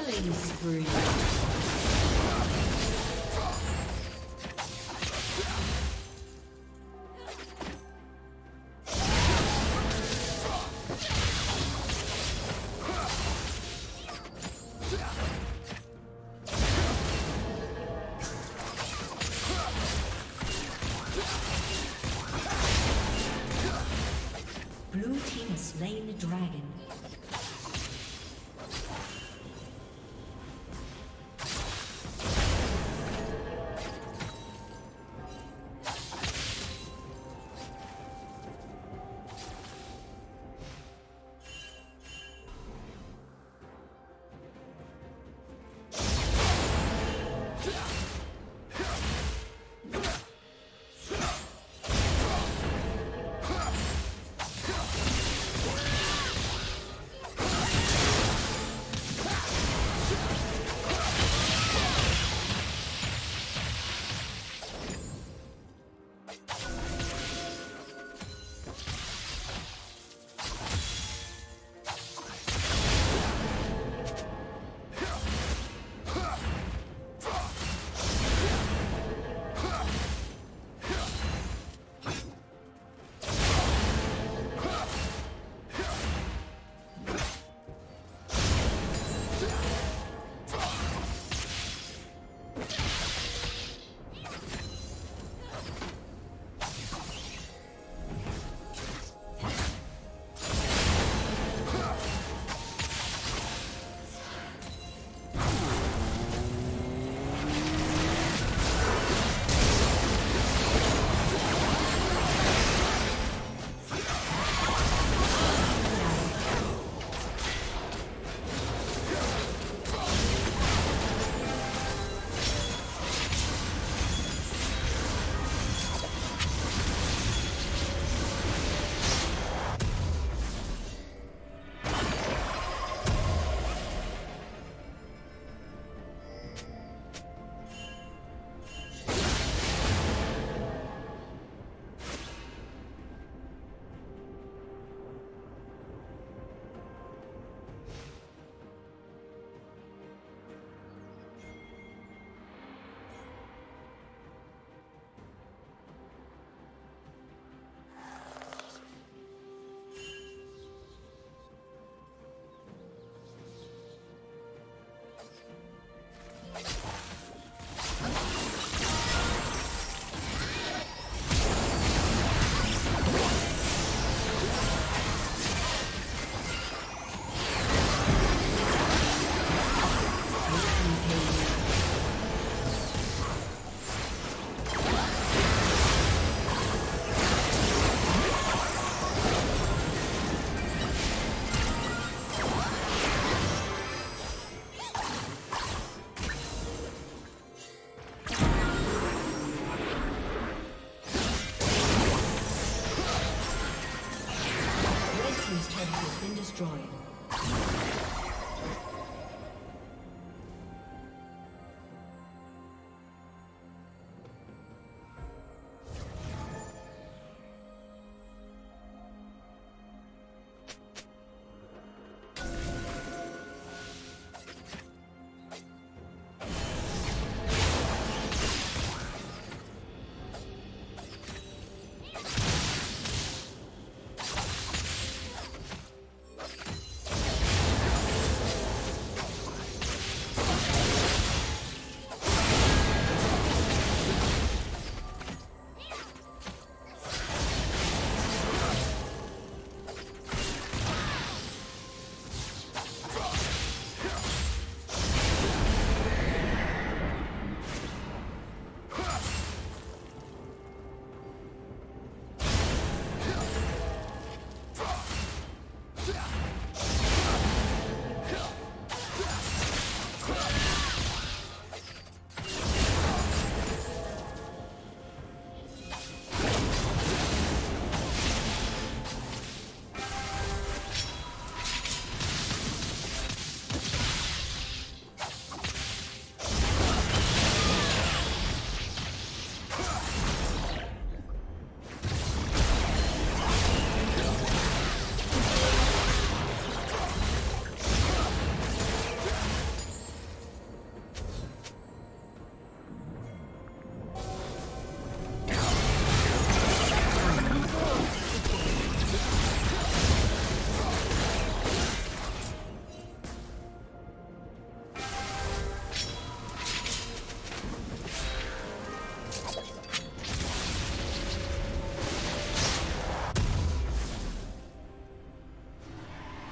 Killing spree.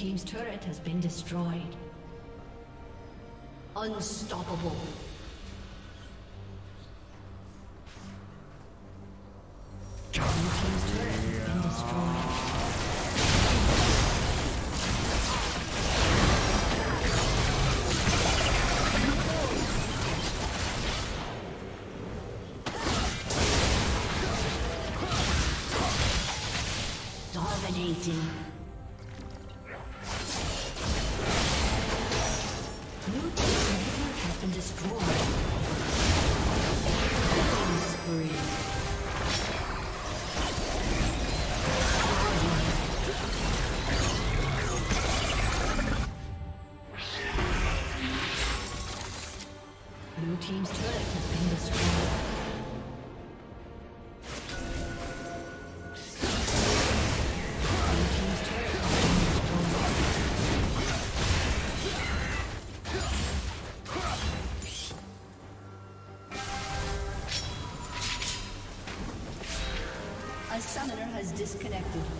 Team's turret has been destroyed. Unstoppable. Turret destroyed. Dominating. Disconnected.